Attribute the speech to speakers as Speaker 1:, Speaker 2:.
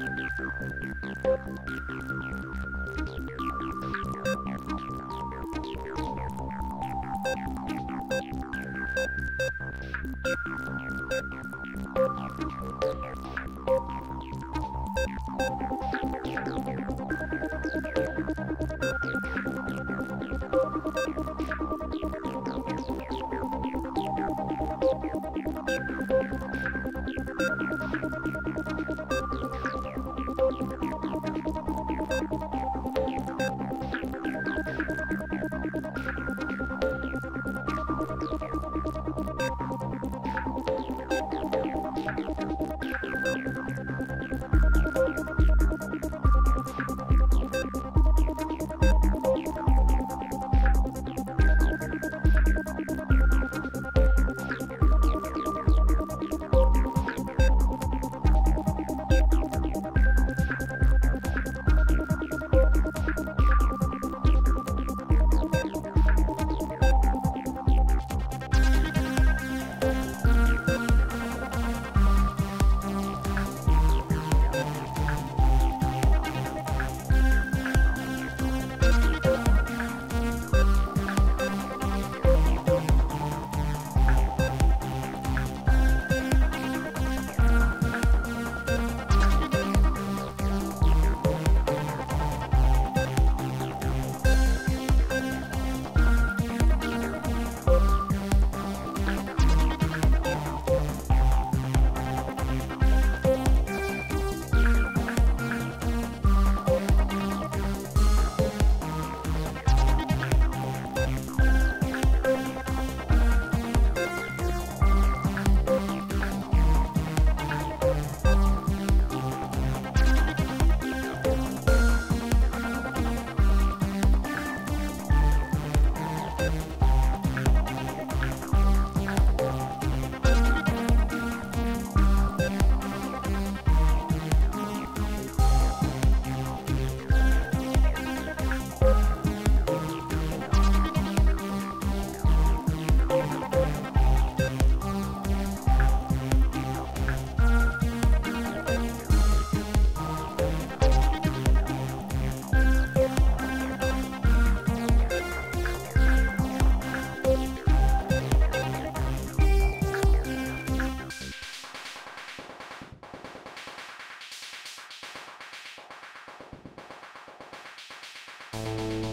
Speaker 1: I'm Thank you.